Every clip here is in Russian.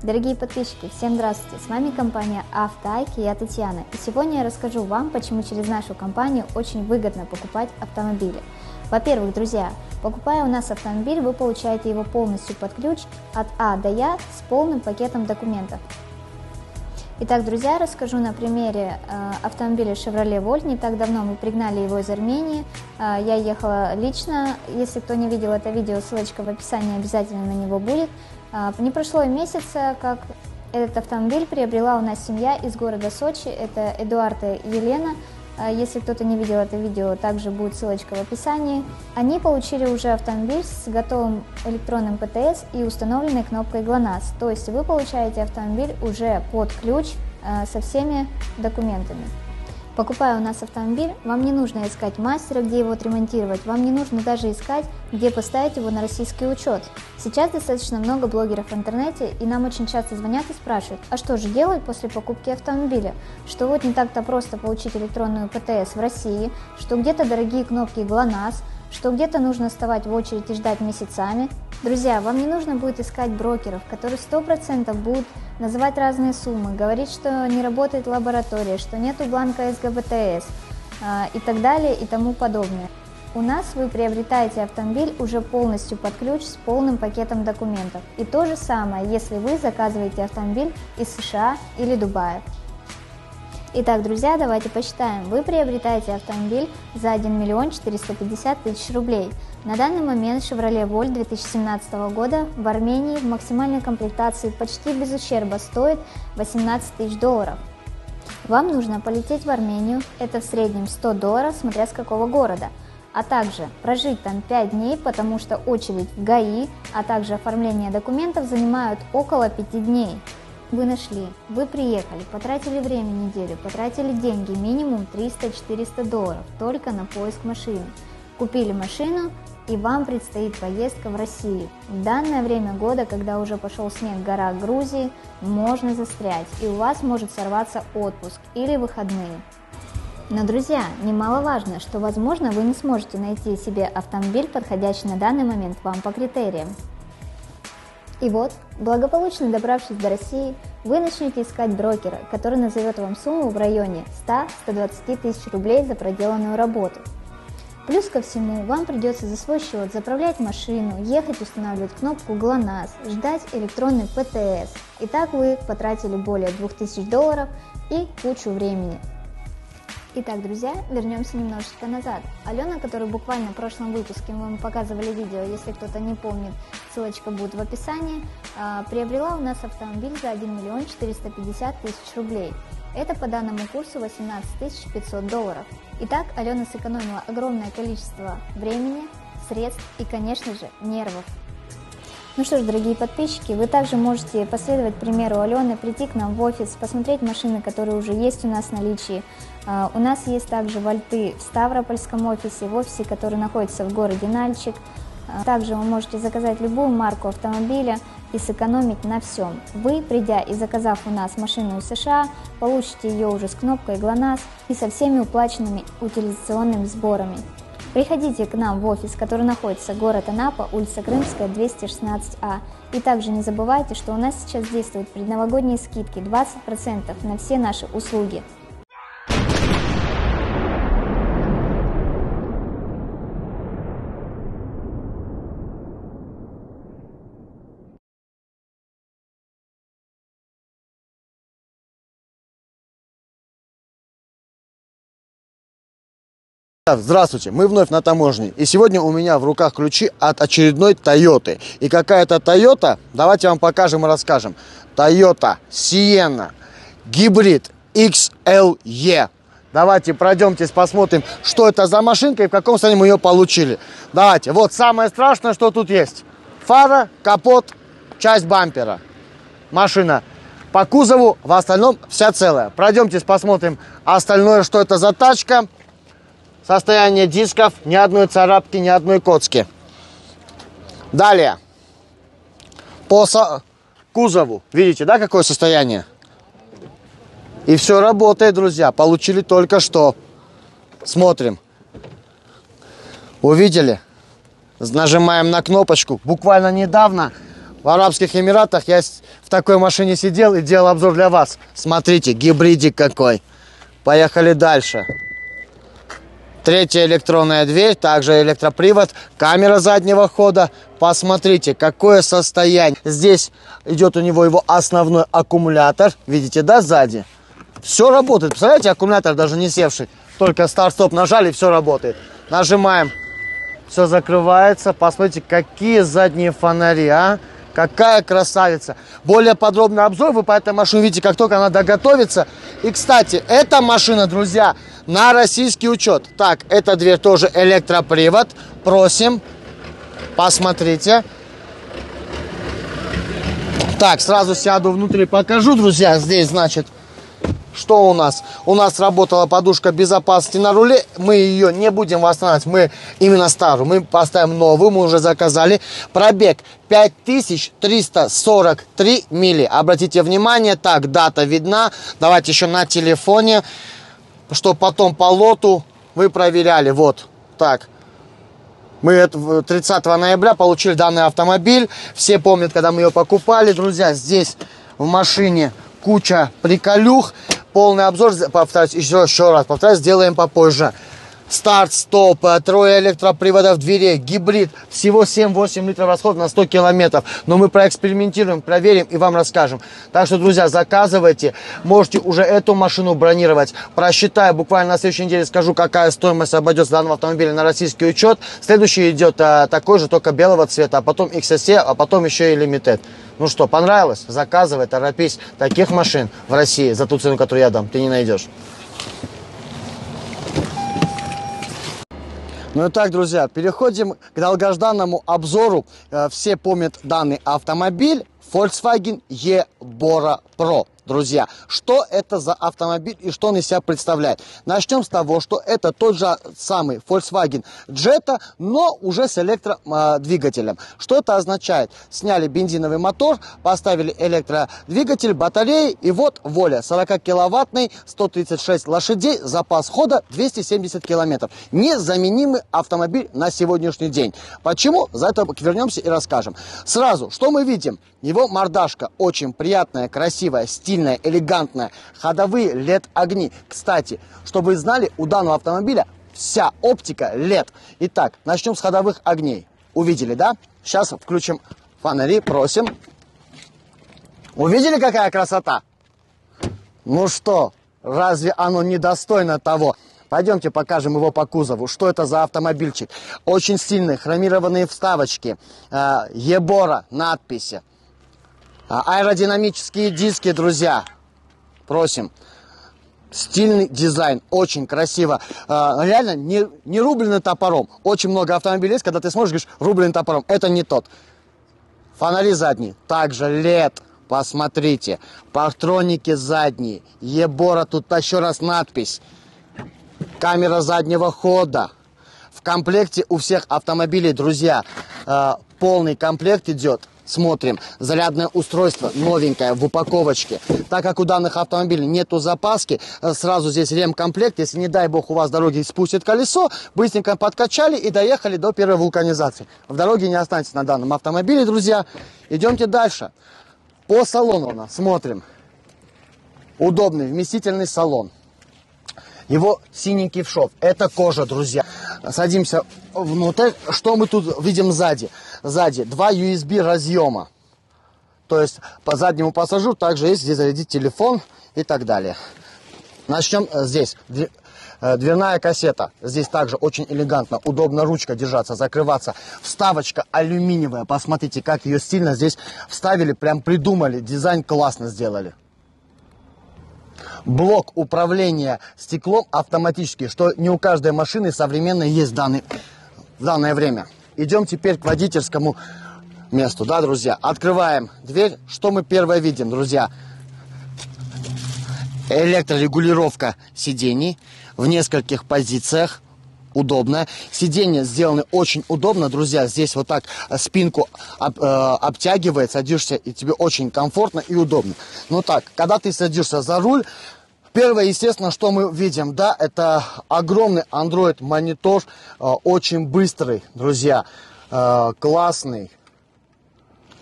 Дорогие подписчики, всем здравствуйте! С вами компания Автоайк и я Татьяна. И сегодня я расскажу вам, почему через нашу компанию очень выгодно покупать автомобили. Во-первых, друзья, покупая у нас автомобиль, вы получаете его полностью под ключ от А до Я с полным пакетом документов. Итак, друзья, расскажу на примере э, автомобиля Chevrolet Volt. Не так давно мы пригнали его из Армении. Э, я ехала лично. Если кто не видел это видео, ссылочка в описании обязательно на него будет. Э, не прошло и месяца, как этот автомобиль приобрела у нас семья из города Сочи. Это Эдуард и Елена. А если кто-то не видел это видео, также будет ссылочка в описании. Они получили уже автомобиль с готовым электронным ПТС и установленной кнопкой GLONASS. То есть вы получаете автомобиль уже под ключ э, со всеми документами. Покупая у нас автомобиль, вам не нужно искать мастера, где его отремонтировать, вам не нужно даже искать, где поставить его на российский учет. Сейчас достаточно много блогеров в интернете, и нам очень часто звонят и спрашивают, а что же делать после покупки автомобиля? Что вот не так-то просто получить электронную ПТС в России, что где-то дорогие кнопки ГЛОНАСС, что где-то нужно вставать в очередь и ждать месяцами. Друзья, вам не нужно будет искать брокеров, которые 100% будут называть разные суммы, говорить, что не работает лаборатория, что нету бланка СГБТС э, и так далее и тому подобное. У нас вы приобретаете автомобиль уже полностью под ключ с полным пакетом документов. И то же самое, если вы заказываете автомобиль из США или Дубая. Итак, друзья, давайте посчитаем. Вы приобретаете автомобиль за 1 миллион 450 тысяч рублей. На данный момент Chevrolet Volt 2017 года в Армении в максимальной комплектации почти без ущерба стоит 18 тысяч долларов. Вам нужно полететь в Армению, это в среднем 100 долларов, смотря с какого города, а также прожить там 5 дней, потому что очередь в ГАИ, а также оформление документов занимают около 5 дней. Вы нашли, вы приехали, потратили время неделю, потратили деньги, минимум 300-400 долларов только на поиск машины. Купили машину, и вам предстоит поездка в Россию. В данное время года, когда уже пошел снег в горах Грузии, можно застрять, и у вас может сорваться отпуск или выходные. Но, друзья, немаловажно, что, возможно, вы не сможете найти себе автомобиль, подходящий на данный момент вам по критериям. И вот, благополучно добравшись до России, вы начнете искать брокера, который назовет вам сумму в районе 100-120 тысяч рублей за проделанную работу. Плюс ко всему, вам придется за свой счет заправлять машину, ехать устанавливать кнопку ГЛОНАСС, ждать электронный ПТС. И так вы потратили более 2000 долларов и кучу времени. Итак, друзья, вернемся немножечко назад. Алена, которую буквально в прошлом выпуске мы вам показывали видео, если кто-то не помнит, ссылочка будет в описании, а, приобрела у нас автомобиль за 1 миллион 450 тысяч рублей. Это по данному курсу 18 500 долларов. Итак, Алена сэкономила огромное количество времени, средств и, конечно же, нервов. Ну что ж, дорогие подписчики, вы также можете последовать примеру Алены, прийти к нам в офис, посмотреть машины, которые уже есть у нас в наличии. А, у нас есть также вольты в Ставропольском офисе, в офисе, который находится в городе Нальчик. А, также вы можете заказать любую марку автомобиля и сэкономить на всем. Вы, придя и заказав у нас машину из США, получите ее уже с кнопкой GLONASS и со всеми уплаченными утилизационными сборами. Приходите к нам в офис, который находится город Анапа, улица Крымская, 216А. И также не забывайте, что у нас сейчас действуют предновогодние скидки 20% на все наши услуги. Здравствуйте, мы вновь на таможне. И сегодня у меня в руках ключи от очередной Тойоты. И какая это Тойота, давайте вам покажем и расскажем. Toyota Sienna гибрид XLE. Давайте пройдемтесь, посмотрим, что это за машинка и в каком состоянии мы ее получили. Давайте, вот самое страшное, что тут есть. Фара, капот, часть бампера. Машина по кузову, в остальном вся целая. Пройдемтесь, посмотрим остальное, что это за тачка Состояние дисков, ни одной царапки, ни одной коцки. Далее. По со... кузову. Видите, да, какое состояние? И все работает, друзья. Получили только что. Смотрим. Увидели? Нажимаем на кнопочку. Буквально недавно В Арабских Эмиратах я в такой машине сидел и делал обзор для вас. Смотрите, гибридик какой. Поехали дальше. Третья электронная дверь, также электропривод, камера заднего хода. Посмотрите, какое состояние. Здесь идет у него его основной аккумулятор. Видите, да, сзади? Все работает. Представляете, аккумулятор даже не севший. Только старт-стоп нажали, все работает. Нажимаем. Все закрывается. Посмотрите, какие задние фонари, а. Какая красавица. Более подробный обзор вы по этой машине видите, как только она доготовится. И, кстати, эта машина, друзья, на российский учет. Так, эта дверь тоже электропривод. Просим, посмотрите. Так, сразу сяду внутрь и покажу, друзья. Здесь, значит, что у нас? У нас работала подушка безопасности на руле. Мы ее не будем восстанавливать. Мы именно старую. Мы поставим новую. Мы уже заказали. Пробег 5343 мили. Обратите внимание. Так, дата видна. Давайте еще на телефоне. Что потом по лоту вы проверяли. Вот. Так. Мы 30 ноября получили данный автомобиль. Все помнят, когда мы ее покупали. Друзья, здесь в машине куча приколюх. Полный обзор, повторюсь, еще, еще раз повторюсь, сделаем попозже. Старт, стоп, э, трое электроприводов дверей, гибрид. Всего 7-8 литров расход на 100 километров. Но мы проэкспериментируем, проверим и вам расскажем. Так что, друзья, заказывайте. Можете уже эту машину бронировать. Просчитаю буквально на следующей неделе, скажу, какая стоимость обойдется данного автомобиля на российский учет. Следующий идет а, такой же, только белого цвета, а потом XSE, а потом еще и Limited. Ну что, понравилось? Заказывай, торопись. Таких машин в России за ту цену, которую я дам, ты не найдешь. Ну и так, друзья, переходим к долгожданному обзору. Э, все помнят данный автомобиль Volkswagen E-Bora Pro друзья. Что это за автомобиль и что он из себя представляет? Начнем с того, что это тот же самый Volkswagen Jetta, но уже с электродвигателем. Что это означает? Сняли бензиновый мотор, поставили электродвигатель, батареи, и вот воля. 40-киловаттный, 136 лошадей, запас хода 270 километров. Незаменимый автомобиль на сегодняшний день. Почему? За это вернемся и расскажем. Сразу, что мы видим? Его мордашка очень приятная, красивая, стильная стильная, элегантная, ходовые LED-огни. Кстати, чтобы вы знали, у данного автомобиля вся оптика LED. Итак, начнем с ходовых огней. Увидели, да? Сейчас включим фонари, просим. Увидели, какая красота? Ну что, разве оно недостойно того? Пойдемте покажем его по кузову. Что это за автомобильчик? Очень сильные хромированные вставочки. Э, Ебора надписи. А, аэродинамические диски, друзья. Просим. Стильный дизайн, очень красиво. А, реально не, не рубленый топором. Очень много автомобилей есть, когда ты смотришь, говоришь, рубленый топором. Это не тот. Фонари задние, также LED. Посмотрите, пахтроники задние, Ебора, тут еще раз надпись. Камера заднего хода. В комплекте у всех автомобилей, друзья, э, полный комплект идет Смотрим. Зарядное устройство новенькое в упаковочке. Так как у данных автомобилей нету запаски, э, сразу здесь ремкомплект. Если, не дай бог, у вас дороги спустит колесо, быстренько подкачали и доехали до первой вулканизации. В дороге не останетесь на данном автомобиле, друзья. Идемте дальше. По салону смотрим. Удобный, вместительный салон. Его синенький в шов. Это кожа, друзья. Садимся внутрь. Что мы тут видим сзади? Сзади два USB разъема. То есть по заднему пассажиру также есть где зарядить телефон и так далее. Начнем здесь. Э, дверная кассета. Здесь также очень элегантно, удобно ручка держаться, закрываться. Вставочка алюминиевая. Посмотрите, как ее стильно здесь вставили, прям придумали. Дизайн классно сделали блок управления стеклом автоматический, что не у каждой машины современной есть данный, в данное время. Идем теперь к водительскому месту, да, друзья. Открываем дверь. Что мы первое видим, друзья? Электрорегулировка сидений в нескольких позициях удобно. Сиденья сделаны очень удобно, друзья. Здесь вот так спинку об, э, обтягивает, садишься, и тебе очень комфортно и удобно. Ну так, когда ты садишься за руль, Первое, естественно, что мы видим, да, это огромный Android монитор, э, очень быстрый, друзья, э, классный.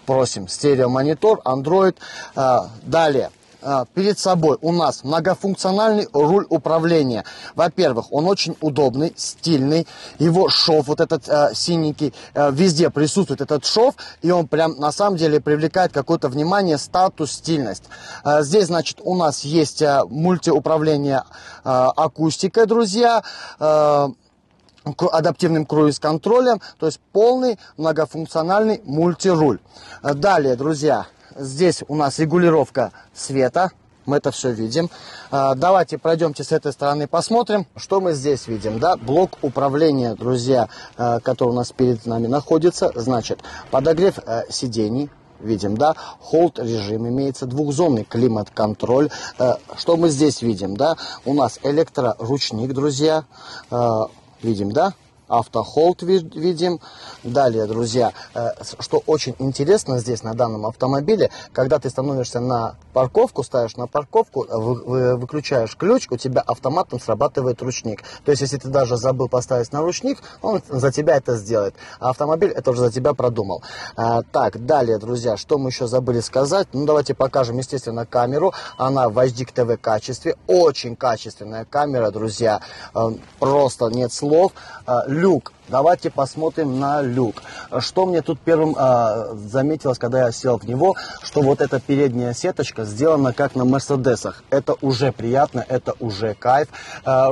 просим. Стереомонитор, Android. Далее перед собой у нас многофункциональный руль управления. Во-первых, он очень удобный, стильный. Его шов, вот этот э, синенький, э, везде присутствует этот шов. И он прям на самом деле привлекает какое-то внимание, статус, стильность. Э, здесь, значит, у нас есть э, мультиуправление э, акустикой, друзья. Э, адаптивным круиз-контролем, то есть полный многофункциональный мультируль. Далее, друзья, здесь у нас регулировка света, мы это все видим. А, давайте пройдемте с этой стороны, посмотрим, что мы здесь видим. Да? Блок управления, друзья, а, который у нас перед нами находится, значит, подогрев а, сидений, видим, да, холд режим имеется, двухзонный климат-контроль. Что мы здесь видим, да, у нас электроручник, друзья, видим, да, автохолд видим. Далее, друзья, э, что очень интересно здесь на данном автомобиле, когда ты становишься на парковку, ставишь на парковку, э, выключаешь ключ, у тебя автоматом срабатывает ручник. То есть, если ты даже забыл поставить на ручник, он за тебя это сделает. А автомобиль это уже за тебя продумал. А, так, далее, друзья, что мы еще забыли сказать? Ну, давайте покажем, естественно, камеру. Она в HD TV качестве. Очень качественная камера, друзья. Э, просто нет слов. Люк Давайте посмотрим на люк. Что мне тут первым а, заметилось, когда я сел в него, что вот эта передняя сеточка сделана как на Мерседесах. Это уже приятно, это уже кайф. А,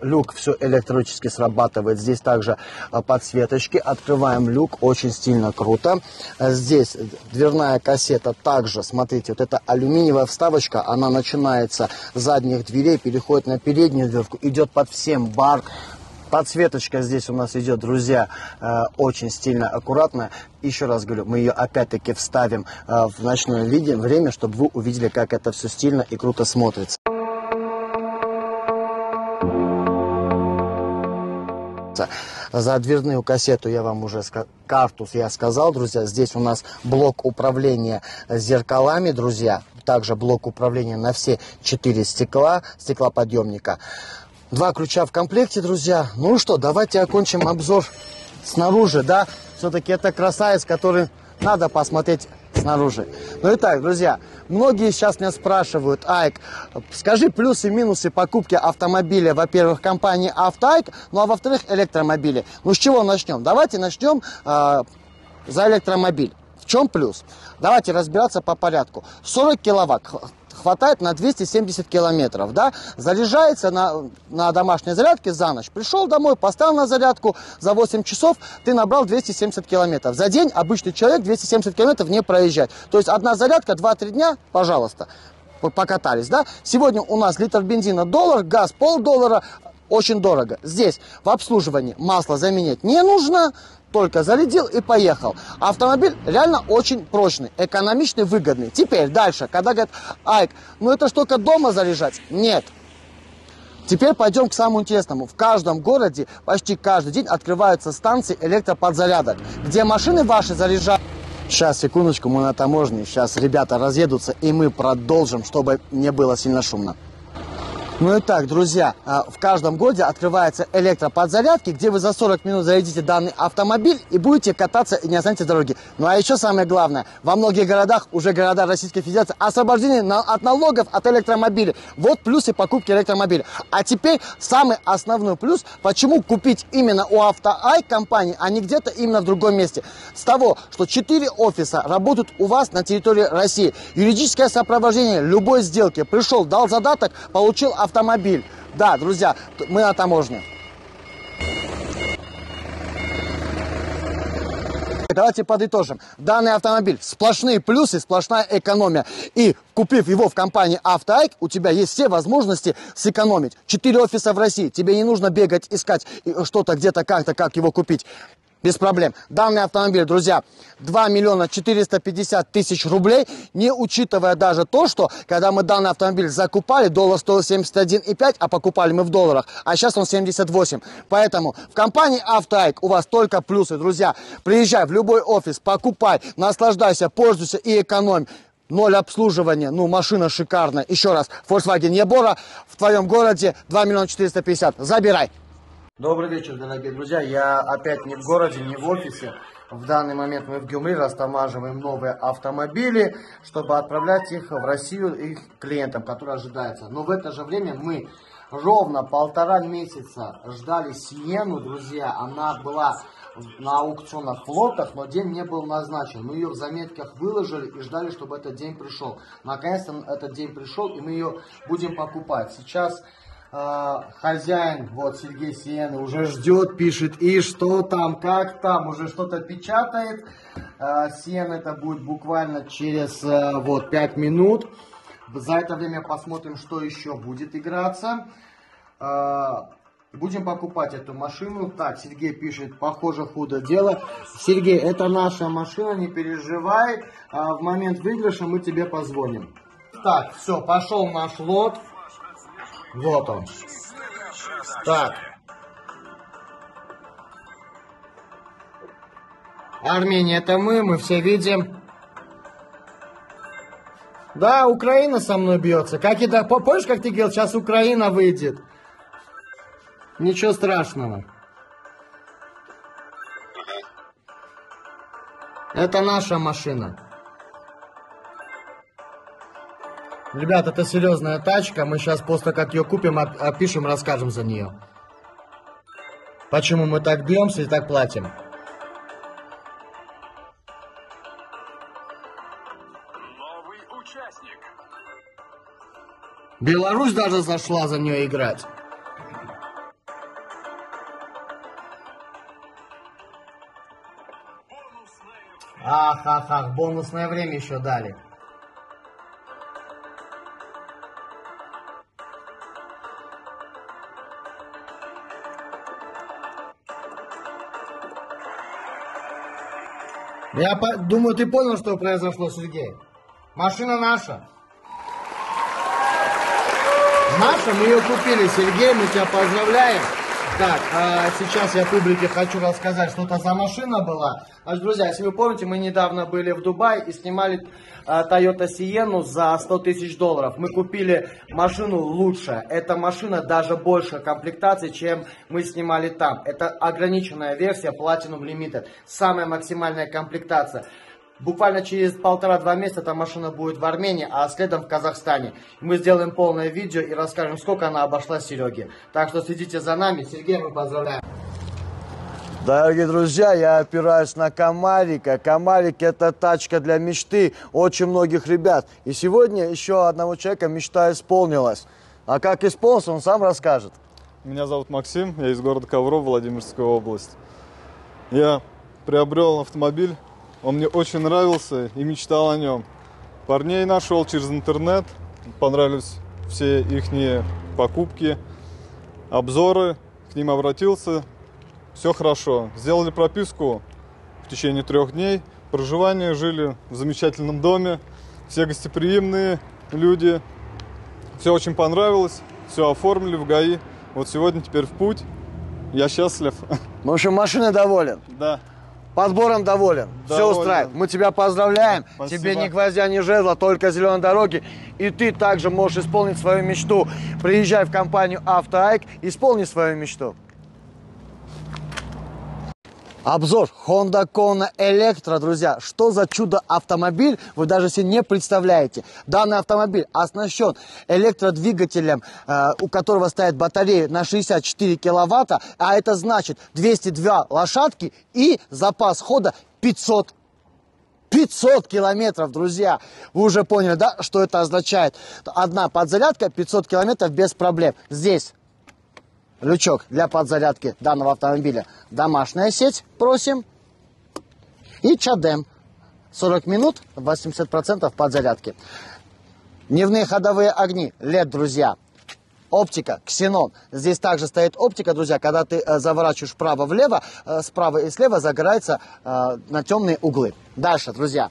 люк все электрически срабатывает. Здесь также а, подсветочки. Открываем люк, очень стильно, круто. А, здесь дверная кассета также, смотрите, вот эта алюминиевая вставочка, она начинается с задних дверей, переходит на переднюю дверку, идет под всем бар. Подсветочка здесь у нас идет, друзья, э, очень стильно, аккуратно. Еще раз говорю, мы ее опять-таки вставим э, в ночное виде, время, чтобы вы увидели, как это все стильно и круто смотрится. За дверную кассету я вам уже картус я сказал, друзья. Здесь у нас блок управления зеркалами, друзья. Также блок управления на все четыре стекла, стеклоподъемника. Два ключа в комплекте, друзья. Ну что, давайте окончим обзор снаружи, да? Все-таки это красавец, который надо посмотреть снаружи. Ну и так, друзья, многие сейчас меня спрашивают, Айк, скажи плюсы и минусы покупки автомобиля, во-первых, компании Автоайк, ну а во-вторых, электромобили. Ну с чего начнем? Давайте начнем э, за электромобиль. В чем плюс? Давайте разбираться по порядку. 40 киловатт хватает на 270 километров, да, заряжается на, на домашней зарядке за ночь. Пришел домой, поставил на зарядку, за 8 часов ты набрал 270 километров. За день обычный человек 270 километров не проезжает. То есть одна зарядка, 2-3 дня, пожалуйста, покатались, да. Сегодня у нас литр бензина доллар, газ полдоллара, очень дорого. Здесь в обслуживании масло заменять не нужно, только зарядил и поехал. Автомобиль реально очень прочный, экономичный, выгодный. Теперь дальше, когда говорят, Айк, ну это ж только дома заряжать. Нет. Теперь пойдем к самому интересному. В каждом городе почти каждый день открываются станции электроподзарядок, где машины ваши заряжают. Сейчас, секундочку, мы на таможне. Сейчас ребята разъедутся, и мы продолжим, чтобы не было сильно шумно. Ну и так, друзья, а, в каждом городе открываются электроподзарядки, где вы за 40 минут зарядите данный автомобиль и будете кататься и не останетесь дороги. Ну а еще самое главное, во многих городах, уже города Российской Федерации, освобождение от налогов от электромобилей. Вот плюсы покупки электромобиля. А теперь самый основной плюс, почему купить именно у Автоай компании, а не где-то именно в другом месте. С того, что 4 офиса работают у вас на территории России. Юридическое сопровождение любой сделки. Пришел, дал задаток, получил автомобиль. Да, друзья, мы на таможне. Давайте подытожим. Данный автомобиль сплошные плюсы, сплошная экономия. И купив его в компании Автоайк, у тебя есть все возможности сэкономить. Четыре офиса в России. Тебе не нужно бегать, искать что-то где-то как-то, как его купить без проблем. Данный автомобиль, друзья, 2 миллиона 450 тысяч рублей, не учитывая даже то, что когда мы данный автомобиль закупали, доллар стоил 71,5, а покупали мы в долларах, а сейчас он 78. Поэтому в компании Автоайк у вас только плюсы, друзья. Приезжай в любой офис, покупай, наслаждайся, пользуйся и экономь. Ноль обслуживания, ну машина шикарная. Еще раз, Volkswagen Ебора в твоем городе 2 миллиона 450. Забирай. Добрый вечер, дорогие друзья. Я опять не в городе, не в офисе. В данный момент мы в Гюмри растамаживаем новые автомобили, чтобы отправлять их в Россию их клиентам, которые ожидаются. Но в это же время мы ровно полтора месяца ждали Сиену, друзья. Она была на аукционах флотах, но день не был назначен. Мы ее в заметках выложили и ждали, чтобы этот день пришел. Наконец-то этот день пришел, и мы ее будем покупать. Сейчас хозяин, вот Сергей Сиены, уже ждет, пишет, и что там, как там, уже что-то печатает. Э, Сиена это будет буквально через э, вот 5 минут. За это время посмотрим, что еще будет играться. Будем покупать эту машину. Так, Сергей пишет, похоже, худо дело. Сергей, это наша машина, не переживай. А в момент выигрыша мы тебе позвоним. Так, все, пошел наш лот. Вот он. Так. Армения, это мы, мы все видим. Да, Украина со мной бьется. Как это, помнишь, как ты говорил, сейчас Украина выйдет? Ничего страшного. Это наша машина. Ребят, это серьезная тачка. Мы сейчас после как ее купим, опишем, расскажем за нее. Почему мы так бьемся и так платим. Новый участник. Беларусь даже зашла за нее играть. Ах, ах, ах, бонусное время еще дали. Я по думаю, ты понял, что произошло, Сергей. Машина наша. Наша, мы ее купили, Сергей, мы тебя поздравляем. Так, а сейчас я публике хочу рассказать, что это за машина была. Значит, друзья, если вы помните, мы недавно были в Дубае и снимали а, Toyota Sienna за 100 тысяч долларов. Мы купили машину лучше. Эта машина даже больше комплектации, чем мы снимали там. Это ограниченная версия Platinum Limited. Самая максимальная комплектация. Буквально через полтора-два месяца эта машина будет в Армении, а следом в Казахстане. Мы сделаем полное видео и расскажем, сколько она обошла Сереге. Так что следите за нами. Сергей, мы поздравляем. Дорогие друзья, я опираюсь на Камарика. Камарик это тачка для мечты очень многих ребят. И сегодня еще одного человека мечта исполнилась. А как исполнился, он сам расскажет. Меня зовут Максим, я из города Ковров, Владимирская область. Я приобрел автомобиль он мне очень нравился и мечтал о нем. Парней нашел через интернет, понравились все их покупки, обзоры, к ним обратился, все хорошо. Сделали прописку в течение трех дней, проживание, жили в замечательном доме, все гостеприимные люди, все очень понравилось, все оформили в ГАИ. Вот сегодня теперь в путь, я счастлив. В общем, машина доволен? Да. Подбором доволен. доволен. Все устраивает. Мы тебя поздравляем. Спасибо. Тебе ни гвоздя, ни жезла, только зеленые дороги. И ты также можешь исполнить свою мечту. Приезжай в компанию Автоайк, исполни свою мечту. Обзор Honda Kona Electro, друзья. Что за чудо-автомобиль, вы даже себе не представляете. Данный автомобиль оснащен электродвигателем, э, у которого стоит батарея на 64 киловатта, а это значит 202 лошадки и запас хода 500 500 километров, друзья. Вы уже поняли, да, что это означает? Одна подзарядка, 500 километров без проблем. Здесь лючок для подзарядки данного автомобиля. Домашняя сеть, просим. И чадем. 40 минут, 80% подзарядки. Дневные ходовые огни, LED, друзья. Оптика, ксенон. Здесь также стоит оптика, друзья. Когда ты э, заворачиваешь вправо-влево, э, справа и слева загорается э, на темные углы. Дальше, друзья.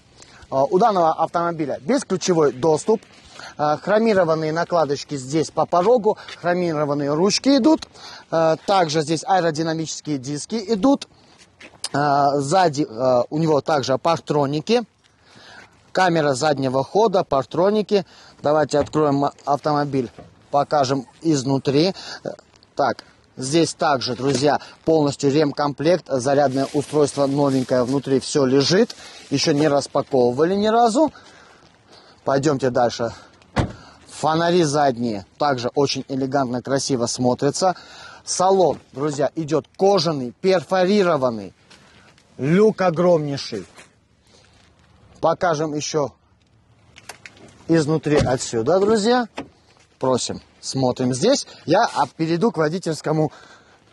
У данного автомобиля бесключевой доступ. Э, хромированные накладочки здесь по порогу, хромированные ручки идут. Э, также здесь аэродинамические диски идут. Э, сзади у него также партроники. Камера заднего хода, партроники. Давайте откроем автомобиль, покажем изнутри. Так, Здесь также, друзья, полностью ремкомплект, зарядное устройство новенькое внутри, все лежит. Еще не распаковывали ни разу. Пойдемте дальше. Фонари задние также очень элегантно, красиво смотрятся. Салон, друзья, идет кожаный, перфорированный. Люк огромнейший. Покажем еще изнутри отсюда, друзья. Просим, смотрим здесь. Я перейду к водительскому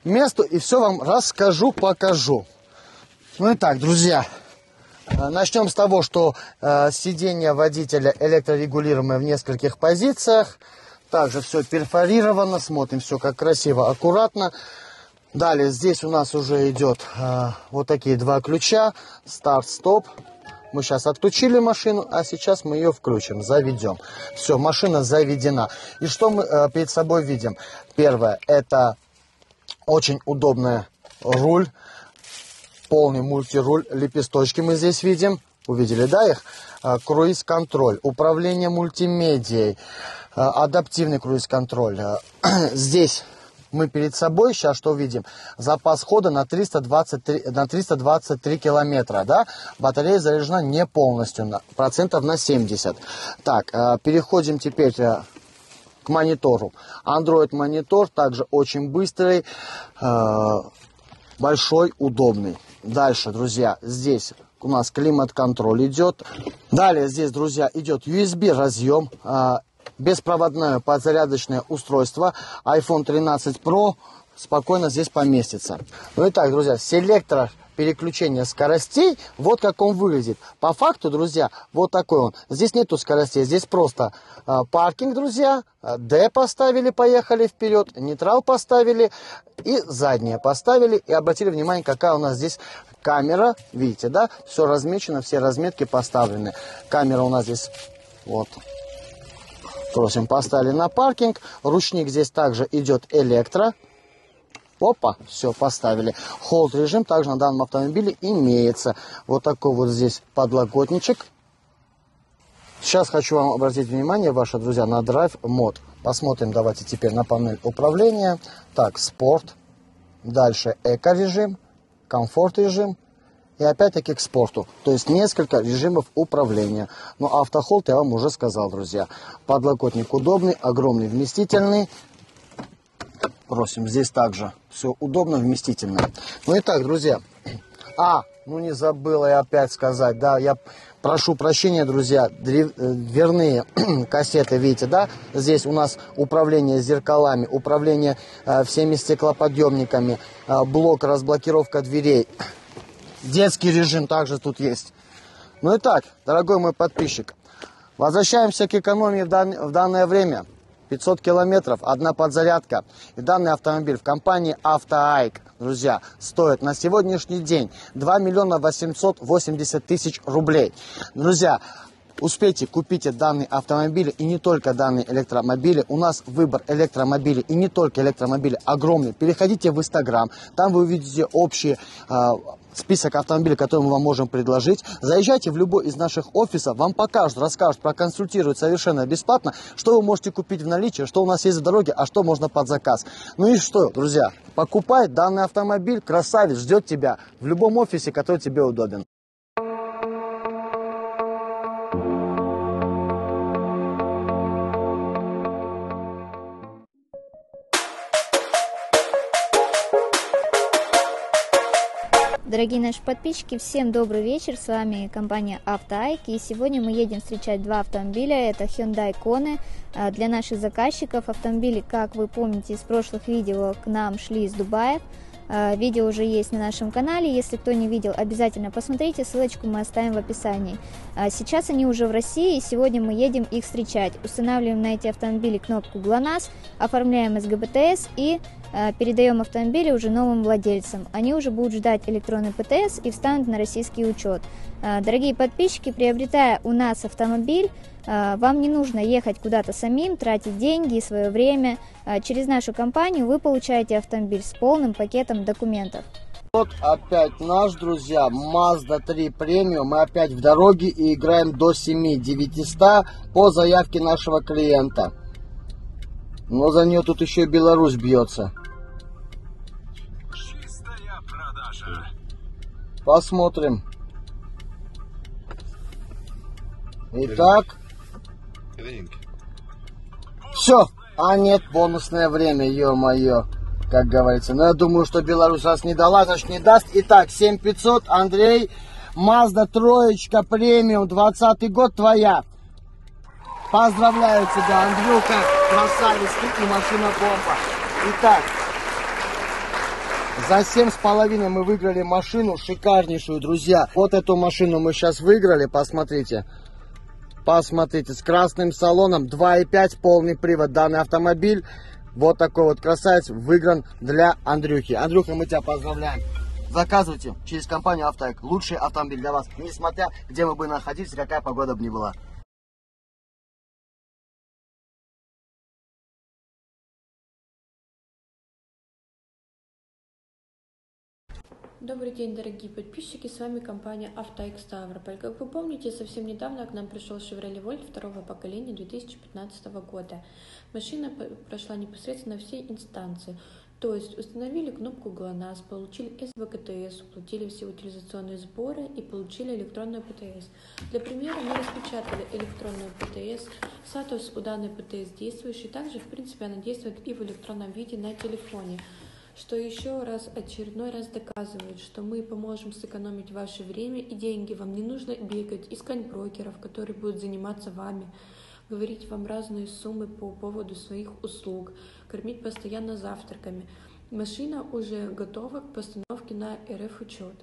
месту и все вам расскажу, покажу. Ну и так, друзья, начнем с того, что э, сиденье водителя электрорегулируемое в нескольких позициях. Также все перфорировано, смотрим все как красиво, аккуратно. Далее здесь у нас уже идет э, вот такие два ключа, старт-стоп. Мы сейчас отключили машину, а сейчас мы ее включим, заведем. Все, машина заведена. И что мы э, перед собой видим? Первое, это очень удобный руль, полный мультируль, лепесточки мы здесь видим. Увидели, да, их? Э, круиз-контроль, управление мультимедией, э, адаптивный круиз-контроль. Э, здесь мы перед собой сейчас что видим? Запас хода на 323, на 323 километра, да? Батарея заряжена не полностью, на, процентов на 70. Так, переходим теперь э, к монитору. Android монитор также очень быстрый, э, большой, удобный. Дальше, друзья, здесь у нас климат-контроль идет. Далее здесь, друзья, идет USB разъем беспроводное подзарядочное устройство iPhone 13 Pro спокойно здесь поместится. Ну и так, друзья, селектор переключения скоростей, вот как он выглядит. По факту, друзья, вот такой он. Здесь нету скоростей, здесь просто э, паркинг, друзья, D поставили, поехали вперед, нейтрал поставили и заднее поставили. И обратили внимание, какая у нас здесь камера, видите, да, все размечено, все разметки поставлены. Камера у нас здесь вот Просим, поставили на паркинг. Ручник здесь также идет электро. Опа, все, поставили. Холд режим также на данном автомобиле имеется. Вот такой вот здесь подлокотничек. Сейчас хочу вам обратить внимание, ваши друзья, на Drive мод. Посмотрим, давайте теперь на панель управления. Так, спорт. Дальше эко-режим, комфорт режим и опять-таки к спорту. То есть несколько режимов управления. Но автохолд я вам уже сказал, друзья. Подлокотник удобный, огромный, вместительный. Просим, здесь также все удобно, вместительно. Ну и так, друзья. А, ну не забыла я опять сказать, да, я прошу прощения, друзья, дверные кассеты, видите, да, здесь у нас управление зеркалами, управление э, всеми стеклоподъемниками, э, блок разблокировка дверей, Детский режим также тут есть. Ну и так, дорогой мой подписчик, возвращаемся к экономии в данное время. 500 километров, одна подзарядка. И данный автомобиль в компании «Автоайк», друзья, стоит на сегодняшний день 2 миллиона 880 тысяч рублей. Друзья, Успейте, купите данный автомобиль и не только данные электромобили. У нас выбор электромобилей и не только электромобили огромный. Переходите в Инстаграм, там вы увидите общий э, список автомобилей, которые мы вам можем предложить. Заезжайте в любой из наших офисов, вам покажут, расскажут, проконсультируют совершенно бесплатно, что вы можете купить в наличии, что у нас есть в дороге, а что можно под заказ. Ну и что, друзья, покупай данный автомобиль, красавец, ждет тебя в любом офисе, который тебе удобен. Дорогие наши подписчики, всем добрый вечер, с вами компания Автоайк, и сегодня мы едем встречать два автомобиля, это Hyundai Kona, а, для наших заказчиков автомобили, как вы помните из прошлых видео, к нам шли из Дубая, а, видео уже есть на нашем канале, если кто не видел, обязательно посмотрите, ссылочку мы оставим в описании. А, сейчас они уже в России, и сегодня мы едем их встречать. Устанавливаем на эти автомобили кнопку ГЛОНАСС, оформляем СГБТС и передаем автомобили уже новым владельцам. Они уже будут ждать электронный ПТС и встанут на российский учет. Дорогие подписчики, приобретая у нас автомобиль, а, вам не нужно ехать куда-то самим, тратить деньги и свое время. Через нашу компанию вы получаете автомобиль с полным пакетом документов. Вот опять наш, друзья, Mazda 3 Premium. Мы опять в дороге и играем до 7-900 по заявке нашего клиента. Но за нее тут еще и Беларусь бьется. Посмотрим. Итак. Все. А нет, бонусное время, ё-моё. Как говорится. Но я думаю, что Беларусь раз не дала, значит не даст. Итак, 7500, Андрей. Мазда троечка премиум, 20 год твоя. Поздравляю тебя, Андрюха, красавец, ты и машина бомба. Итак, за семь с половиной мы выиграли машину шикарнейшую, друзья. Вот эту машину мы сейчас выиграли, посмотрите. Посмотрите, с красным салоном, 2.5, полный привод. Данный автомобиль, вот такой вот красавец, выигран для Андрюхи. Андрюха, мы тебя поздравляем. Заказывайте через компанию Автоэк. Лучший автомобиль для вас, несмотря где вы бы находились, какая погода бы ни была. Добрый день, дорогие подписчики, с вами компания Автоэк Ставрополь. Как вы помните, совсем недавно к нам пришел Chevrolet Volt второго поколения 2015 года. Машина прошла непосредственно все инстанции, то есть установили кнопку ГЛОНАСС, получили СВКТС, уплатили все утилизационные сборы и получили электронную ПТС. Для примера мы распечатали электронную ПТС, статус у данной ПТС действующий, также в принципе она действует и в электронном виде на телефоне что еще раз очередной раз доказывает, что мы поможем сэкономить ваше время и деньги. Вам не нужно бегать, искать брокеров, которые будут заниматься вами, говорить вам разные суммы по поводу своих услуг, кормить постоянно завтраками. Машина уже готова к постановке на РФ-учет.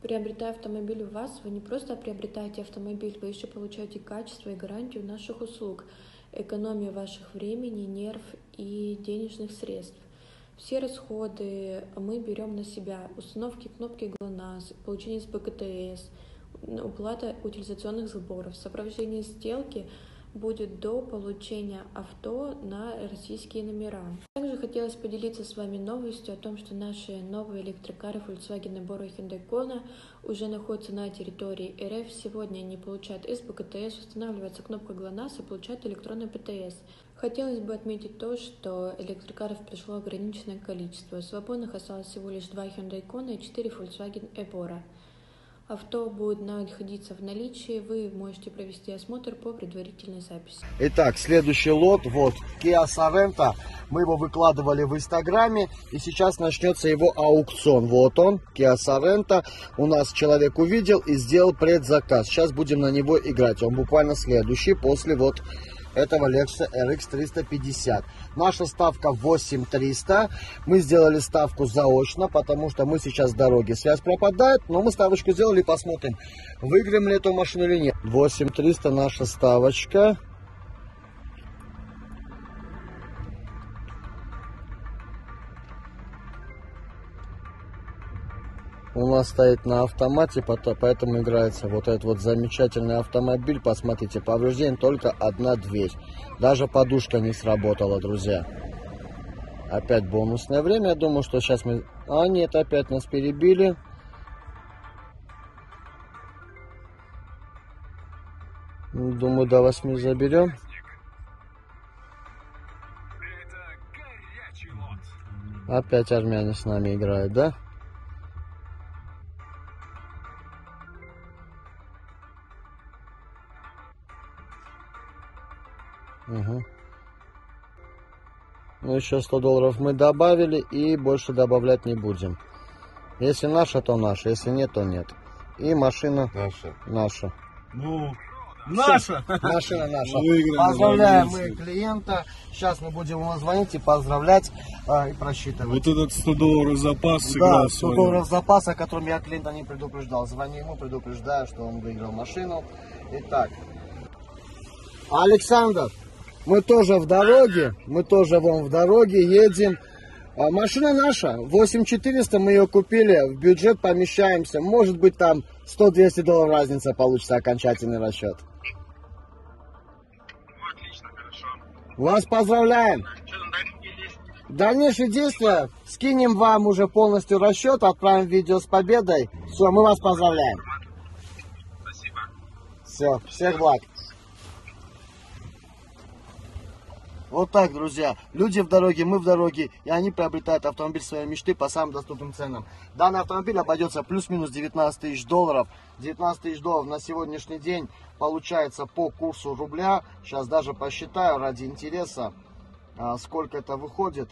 Приобретая автомобиль у вас, вы не просто приобретаете автомобиль, вы еще получаете качество и гарантию наших услуг, экономия ваших времени, нерв и денежных средств. Все расходы мы берем на себя. Установки кнопки ГЛОНАСС, получение СБКТС, уплата утилизационных сборов, сопровождение сделки будет до получения авто на российские номера. Также хотелось поделиться с вами новостью о том, что наши новые электрокары Volkswagen и Bora Hyundai Kona уже находятся на территории РФ. Сегодня они получают СБКТС, устанавливается кнопка ГЛОНАСС и получают электронный ПТС. Хотелось бы отметить то, что электрокаров пришло ограниченное количество. Свободных осталось всего лишь два Hyundai Kona и 4 Volkswagen Ebora. Авто будет находиться в наличии, вы можете провести осмотр по предварительной записи. Итак, следующий лот, вот, Kia Sorento. Мы его выкладывали в Инстаграме, и сейчас начнется его аукцион. Вот он, Kia Sorento. У нас человек увидел и сделал предзаказ. Сейчас будем на него играть. Он буквально следующий после вот этого Lexus RX 350. Наша ставка 8300. Мы сделали ставку заочно, потому что мы сейчас в дороге. Связь пропадает, но мы ставочку сделали, посмотрим, выиграем ли эту машину или нет. 8300 наша ставочка. У нас стоит на автомате, поэтому играется вот этот вот замечательный автомобиль. Посмотрите, повреждение только одна дверь. Даже подушка не сработала, друзья. Опять бонусное время. Я думаю, что сейчас мы... А, нет, опять нас перебили. Думаю, до 8 заберем. Опять армяне с нами играют, да? Еще 100 долларов мы добавили и больше добавлять не будем. Если наша, то наша. Если нет, то нет. И машина наша. наша. Ну, наша. Машина наша. Поздравляем мы клиента. Сейчас мы будем ему звонить и поздравлять а, и просчитывать. Вот этот 100 долларов запас Да, 100 долларов запаса, о котором я клиента не предупреждал. Звоню ему, предупреждаю, что он выиграл машину. Итак, Александр, мы тоже в дороге, мы тоже вон в дороге едем. А машина наша, 8400 мы ее купили, в бюджет помещаемся. Может быть там 100-200 долларов разница получится окончательный расчет. Отлично, хорошо. Вас поздравляем. Дальнейшие действия скинем вам уже полностью расчет, отправим видео с победой. Все, мы вас поздравляем. Спасибо. Все, всех благ. Вот так, друзья. Люди в дороге, мы в дороге, и они приобретают автомобиль своей мечты по самым доступным ценам. Данный автомобиль обойдется плюс-минус 19 тысяч долларов. 19 тысяч долларов на сегодняшний день получается по курсу рубля. Сейчас даже посчитаю ради интереса, а, сколько это выходит.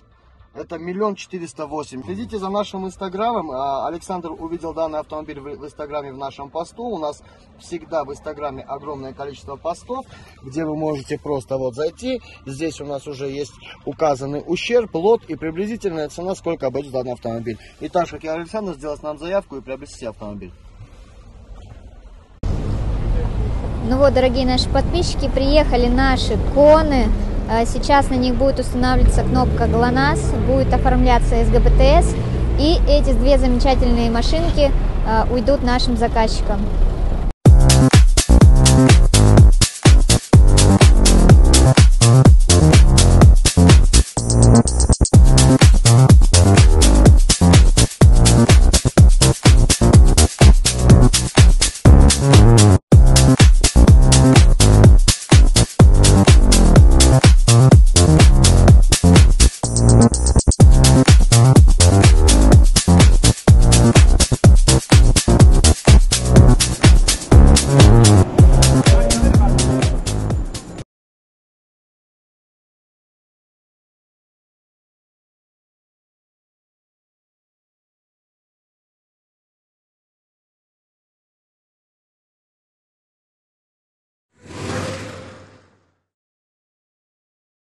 Это миллион четыреста восемь. Следите за нашим инстаграмом. А, Александр увидел данный автомобиль в инстаграме в нашем посту. У нас всегда в инстаграме огромное количество постов, где вы можете просто вот зайти. Здесь у нас уже есть указанный ущерб, лот и приблизительная цена, сколько обойдется данный автомобиль. И так как я Александр, сделать нам заявку и приобрести автомобиль. Ну вот, дорогие наши подписчики, приехали наши коны. А, сейчас на них будет устанавливаться кнопка ГЛОНАСС, будет оформляться СГБТС, и эти две замечательные машинки а, уйдут нашим заказчикам.